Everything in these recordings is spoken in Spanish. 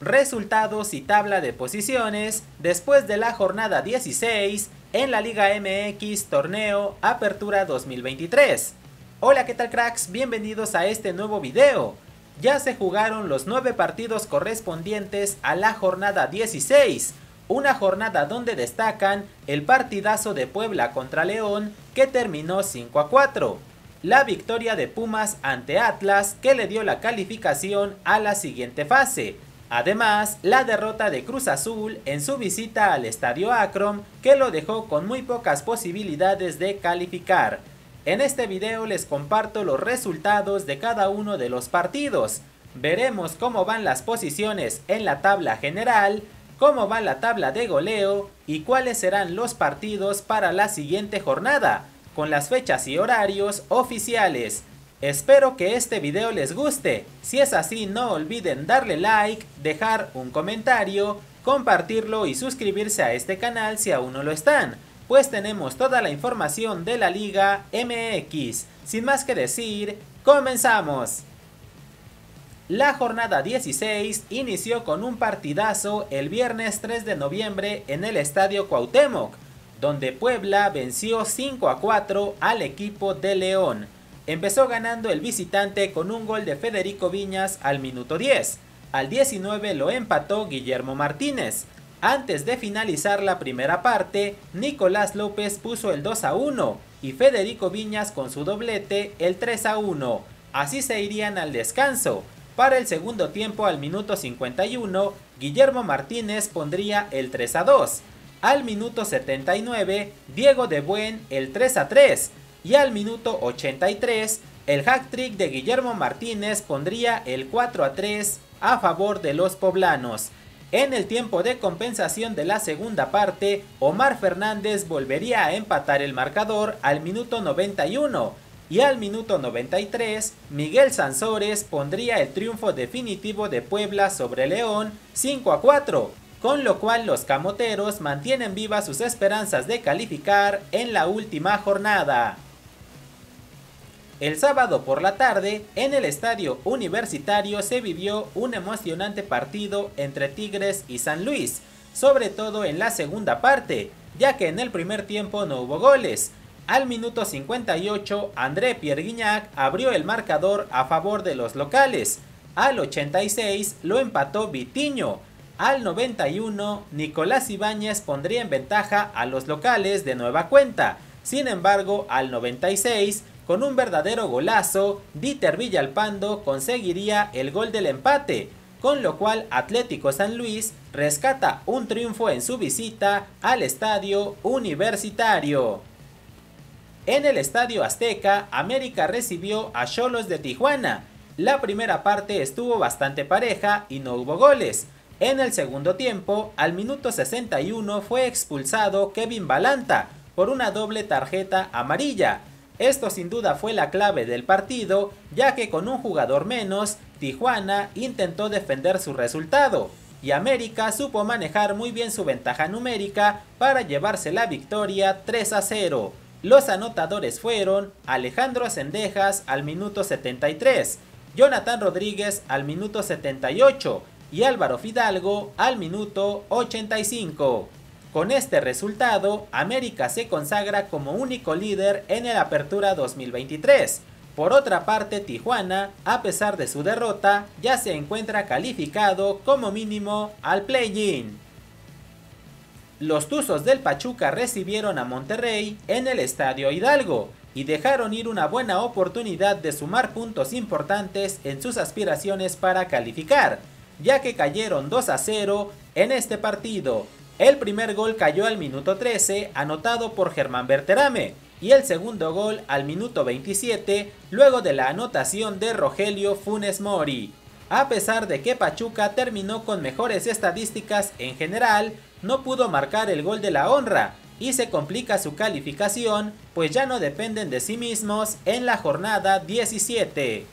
Resultados y tabla de posiciones después de la jornada 16 en la Liga MX Torneo Apertura 2023. Hola, ¿qué tal cracks? Bienvenidos a este nuevo video. Ya se jugaron los 9 partidos correspondientes a la jornada 16, una jornada donde destacan el partidazo de Puebla contra León que terminó 5 a 4, la victoria de Pumas ante Atlas que le dio la calificación a la siguiente fase, Además, la derrota de Cruz Azul en su visita al Estadio Akron que lo dejó con muy pocas posibilidades de calificar. En este video les comparto los resultados de cada uno de los partidos. Veremos cómo van las posiciones en la tabla general, cómo va la tabla de goleo y cuáles serán los partidos para la siguiente jornada, con las fechas y horarios oficiales. Espero que este video les guste, si es así no olviden darle like, dejar un comentario, compartirlo y suscribirse a este canal si aún no lo están, pues tenemos toda la información de la Liga MX. Sin más que decir, comenzamos. La jornada 16 inició con un partidazo el viernes 3 de noviembre en el Estadio Cuauhtémoc, donde Puebla venció 5 a 4 al equipo de León. Empezó ganando el visitante con un gol de Federico Viñas al minuto 10. Al 19 lo empató Guillermo Martínez. Antes de finalizar la primera parte, Nicolás López puso el 2 a 1 y Federico Viñas con su doblete el 3 a 1. Así se irían al descanso. Para el segundo tiempo al minuto 51, Guillermo Martínez pondría el 3 a 2. Al minuto 79, Diego de Buen el 3 a 3 y al minuto 83 el hack trick de Guillermo Martínez pondría el 4 a 3 a favor de los poblanos. En el tiempo de compensación de la segunda parte, Omar Fernández volvería a empatar el marcador al minuto 91 y al minuto 93 Miguel Sansores pondría el triunfo definitivo de Puebla sobre León 5 a 4, con lo cual los camoteros mantienen vivas sus esperanzas de calificar en la última jornada. El sábado por la tarde, en el estadio universitario se vivió un emocionante partido entre Tigres y San Luis, sobre todo en la segunda parte, ya que en el primer tiempo no hubo goles. Al minuto 58, André Pierre Guignac abrió el marcador a favor de los locales. Al 86 lo empató Vitiño. Al 91, Nicolás Ibáñez pondría en ventaja a los locales de nueva cuenta. Sin embargo, al 96, con un verdadero golazo, Dieter Villalpando conseguiría el gol del empate, con lo cual Atlético San Luis rescata un triunfo en su visita al estadio universitario. En el estadio Azteca, América recibió a Cholos de Tijuana. La primera parte estuvo bastante pareja y no hubo goles. En el segundo tiempo, al minuto 61 fue expulsado Kevin Balanta por una doble tarjeta amarilla, esto sin duda fue la clave del partido, ya que con un jugador menos, Tijuana intentó defender su resultado, y América supo manejar muy bien su ventaja numérica para llevarse la victoria 3 a 0. Los anotadores fueron Alejandro Sendejas al minuto 73, Jonathan Rodríguez al minuto 78 y Álvaro Fidalgo al minuto 85. Con este resultado, América se consagra como único líder en el Apertura 2023. Por otra parte, Tijuana, a pesar de su derrota, ya se encuentra calificado como mínimo al play-in. Los Tuzos del Pachuca recibieron a Monterrey en el Estadio Hidalgo y dejaron ir una buena oportunidad de sumar puntos importantes en sus aspiraciones para calificar, ya que cayeron 2 a 0 en este partido, el primer gol cayó al minuto 13, anotado por Germán Berterame, y el segundo gol al minuto 27, luego de la anotación de Rogelio Funes Mori. A pesar de que Pachuca terminó con mejores estadísticas en general, no pudo marcar el gol de la honra y se complica su calificación, pues ya no dependen de sí mismos en la jornada 17.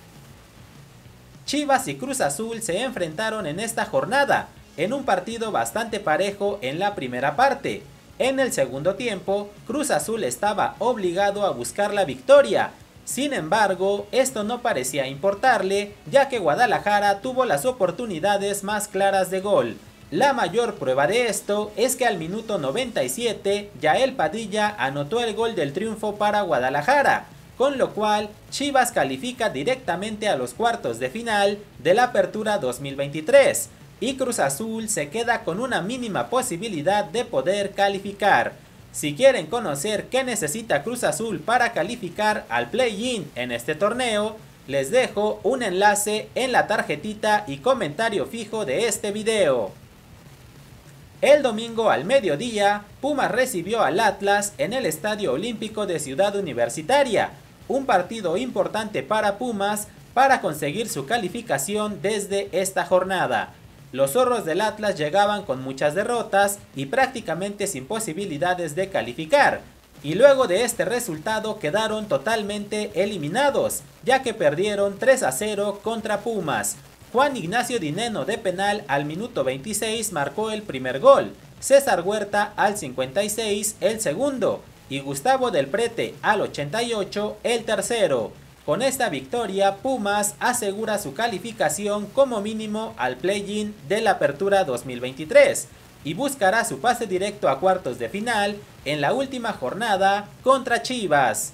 Chivas y Cruz Azul se enfrentaron en esta jornada, en un partido bastante parejo en la primera parte. En el segundo tiempo, Cruz Azul estaba obligado a buscar la victoria Sin embargo, esto no parecía importarle, ya que Guadalajara tuvo las oportunidades más claras de gol. La mayor prueba de esto es que al minuto 97, Yael Padilla anotó el gol del triunfo para Guadalajara, con lo cual Chivas califica directamente a los cuartos de final de la Apertura 2023 y Cruz Azul se queda con una mínima posibilidad de poder calificar. Si quieren conocer qué necesita Cruz Azul para calificar al play-in en este torneo, les dejo un enlace en la tarjetita y comentario fijo de este video. El domingo al mediodía, Pumas recibió al Atlas en el Estadio Olímpico de Ciudad Universitaria, un partido importante para Pumas para conseguir su calificación desde esta jornada. Los zorros del Atlas llegaban con muchas derrotas y prácticamente sin posibilidades de calificar, y luego de este resultado quedaron totalmente eliminados, ya que perdieron 3 a 0 contra Pumas. Juan Ignacio Dineno de penal al minuto 26 marcó el primer gol, César Huerta al 56 el segundo, y Gustavo del Prete al 88 el tercero. Con esta victoria, Pumas asegura su calificación como mínimo al play-in de la Apertura 2023 y buscará su pase directo a cuartos de final en la última jornada contra Chivas.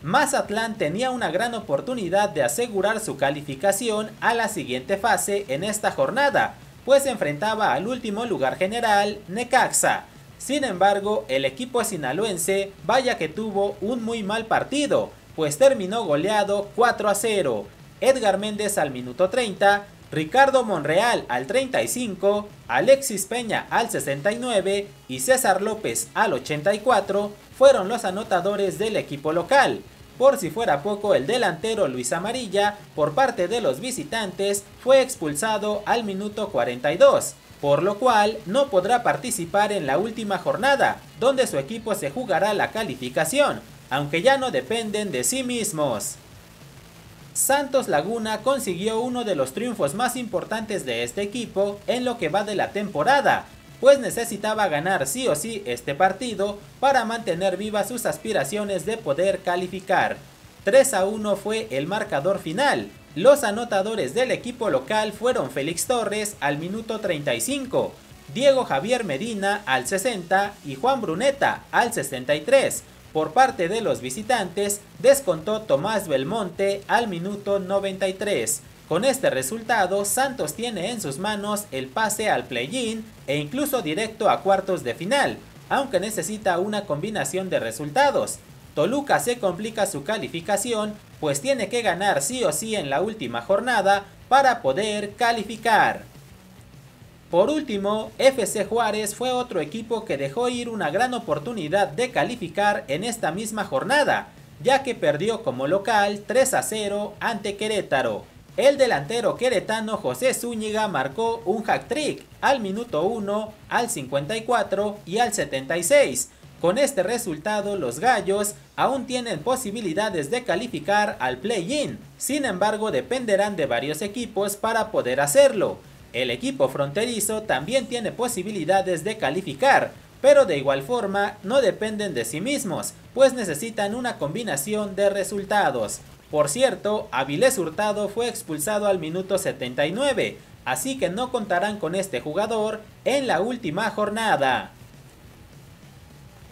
Mazatlán tenía una gran oportunidad de asegurar su calificación a la siguiente fase en esta jornada, pues enfrentaba al último lugar general, Necaxa, sin embargo, el equipo sinaloense vaya que tuvo un muy mal partido, pues terminó goleado 4 a 0. Edgar Méndez al minuto 30, Ricardo Monreal al 35, Alexis Peña al 69 y César López al 84 fueron los anotadores del equipo local. Por si fuera poco, el delantero Luis Amarilla, por parte de los visitantes, fue expulsado al minuto 42 por lo cual no podrá participar en la última jornada, donde su equipo se jugará la calificación, aunque ya no dependen de sí mismos. Santos Laguna consiguió uno de los triunfos más importantes de este equipo en lo que va de la temporada, pues necesitaba ganar sí o sí este partido para mantener vivas sus aspiraciones de poder calificar. 3 a 1 fue el marcador final, los anotadores del equipo local fueron Félix Torres al minuto 35, Diego Javier Medina al 60 y Juan Bruneta al 63. Por parte de los visitantes, descontó Tomás Belmonte al minuto 93. Con este resultado, Santos tiene en sus manos el pase al play-in e incluso directo a cuartos de final, aunque necesita una combinación de resultados. Toluca se complica su calificación, pues tiene que ganar sí o sí en la última jornada para poder calificar. Por último, FC Juárez fue otro equipo que dejó ir una gran oportunidad de calificar en esta misma jornada, ya que perdió como local 3 a 0 ante Querétaro. El delantero queretano José Zúñiga marcó un hack trick al minuto 1, al 54 y al 76 con este resultado, los Gallos aún tienen posibilidades de calificar al play-in, sin embargo dependerán de varios equipos para poder hacerlo. El equipo fronterizo también tiene posibilidades de calificar, pero de igual forma no dependen de sí mismos, pues necesitan una combinación de resultados. Por cierto, Avilés Hurtado fue expulsado al minuto 79, así que no contarán con este jugador en la última jornada.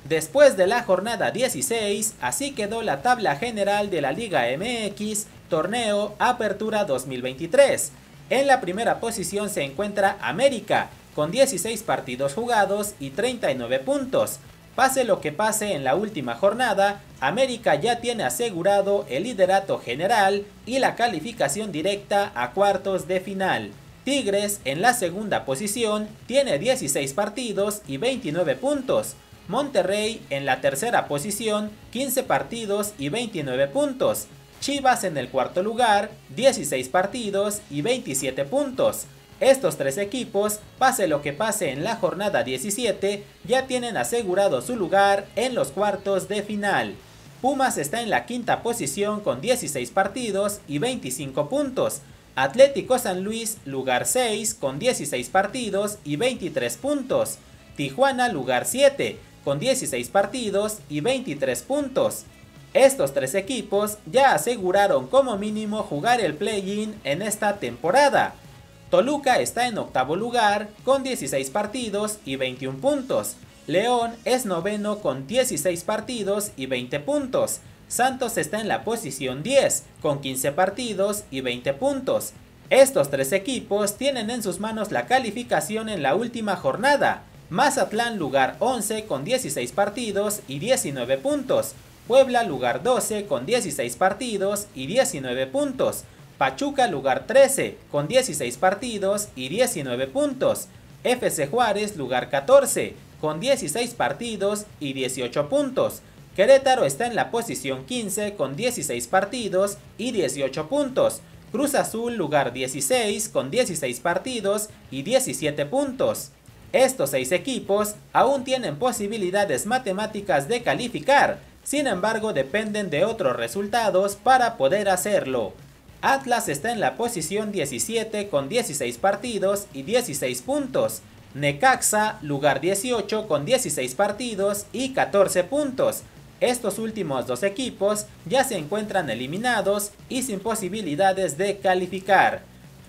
Después de la jornada 16, así quedó la tabla general de la Liga MX, torneo Apertura 2023. En la primera posición se encuentra América, con 16 partidos jugados y 39 puntos. Pase lo que pase en la última jornada, América ya tiene asegurado el liderato general y la calificación directa a cuartos de final. Tigres en la segunda posición tiene 16 partidos y 29 puntos. Monterrey en la tercera posición, 15 partidos y 29 puntos. Chivas en el cuarto lugar, 16 partidos y 27 puntos. Estos tres equipos, pase lo que pase en la jornada 17, ya tienen asegurado su lugar en los cuartos de final. Pumas está en la quinta posición con 16 partidos y 25 puntos. Atlético San Luis, lugar 6, con 16 partidos y 23 puntos. Tijuana, lugar 7, con 16 partidos y 23 puntos. Estos tres equipos ya aseguraron como mínimo jugar el play-in en esta temporada. Toluca está en octavo lugar con 16 partidos y 21 puntos. León es noveno con 16 partidos y 20 puntos. Santos está en la posición 10 con 15 partidos y 20 puntos. Estos tres equipos tienen en sus manos la calificación en la última jornada. Mazatlán lugar 11 con 16 partidos y 19 puntos. Puebla lugar 12 con 16 partidos y 19 puntos. Pachuca lugar 13 con 16 partidos y 19 puntos. FC Juárez lugar 14 con 16 partidos y 18 puntos. Querétaro está en la posición 15 con 16 partidos y 18 puntos. Cruz Azul lugar 16 con 16 partidos y 17 puntos. Estos seis equipos aún tienen posibilidades matemáticas de calificar, sin embargo dependen de otros resultados para poder hacerlo. Atlas está en la posición 17 con 16 partidos y 16 puntos. Necaxa, lugar 18 con 16 partidos y 14 puntos. Estos últimos dos equipos ya se encuentran eliminados y sin posibilidades de calificar.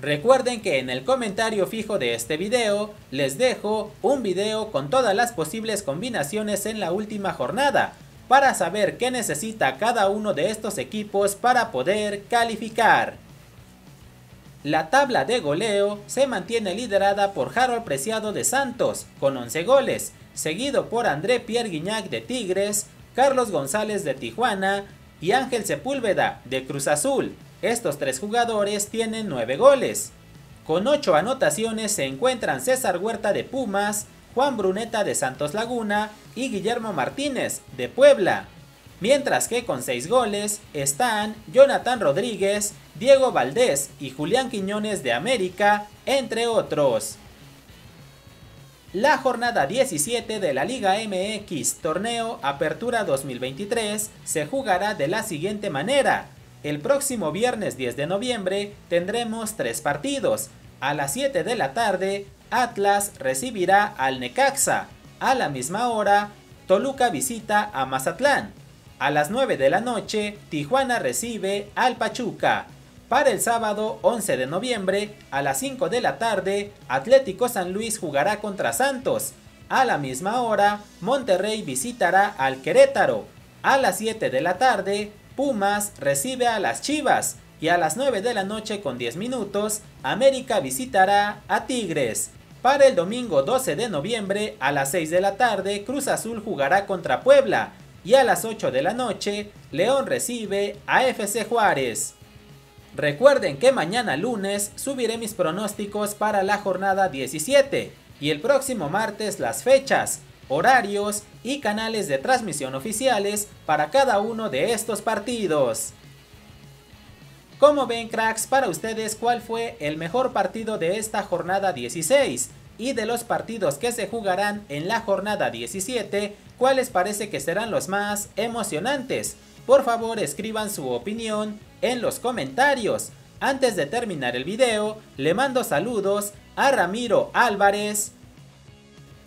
Recuerden que en el comentario fijo de este video les dejo un video con todas las posibles combinaciones en la última jornada para saber qué necesita cada uno de estos equipos para poder calificar. La tabla de goleo se mantiene liderada por Harold Preciado de Santos con 11 goles, seguido por André Pierre Guignac de Tigres, Carlos González de Tijuana y Ángel Sepúlveda de Cruz Azul. Estos tres jugadores tienen 9 goles. Con 8 anotaciones se encuentran César Huerta de Pumas, Juan Bruneta de Santos Laguna y Guillermo Martínez de Puebla. Mientras que con 6 goles están Jonathan Rodríguez, Diego Valdés y Julián Quiñones de América, entre otros. La jornada 17 de la Liga MX Torneo Apertura 2023 se jugará de la siguiente manera. El próximo viernes 10 de noviembre tendremos tres partidos. A las 7 de la tarde, Atlas recibirá al Necaxa. A la misma hora, Toluca visita a Mazatlán. A las 9 de la noche, Tijuana recibe al Pachuca. Para el sábado 11 de noviembre a las 5 de la tarde, Atlético San Luis jugará contra Santos. A la misma hora, Monterrey visitará al Querétaro. A las 7 de la tarde, Pumas recibe a las Chivas. Y a las 9 de la noche con 10 minutos, América visitará a Tigres. Para el domingo 12 de noviembre a las 6 de la tarde, Cruz Azul jugará contra Puebla. Y a las 8 de la noche, León recibe a FC Juárez. Recuerden que mañana lunes subiré mis pronósticos para la jornada 17 y el próximo martes las fechas, horarios y canales de transmisión oficiales para cada uno de estos partidos. Como ven cracks, para ustedes cuál fue el mejor partido de esta jornada 16 y de los partidos que se jugarán en la jornada 17, cuáles parece que serán los más emocionantes. Por favor escriban su opinión en los comentarios. Antes de terminar el video, le mando saludos a Ramiro Álvarez,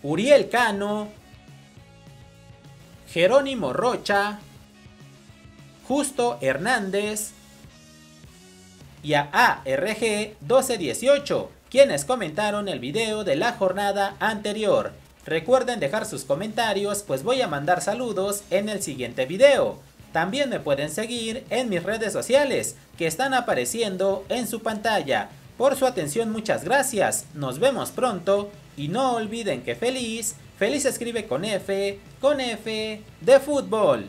Uriel Cano, Jerónimo Rocha, Justo Hernández y a ARG 1218, quienes comentaron el video de la jornada anterior. Recuerden dejar sus comentarios, pues voy a mandar saludos en el siguiente video. También me pueden seguir en mis redes sociales que están apareciendo en su pantalla. Por su atención muchas gracias, nos vemos pronto y no olviden que feliz, feliz escribe con F, con F de fútbol.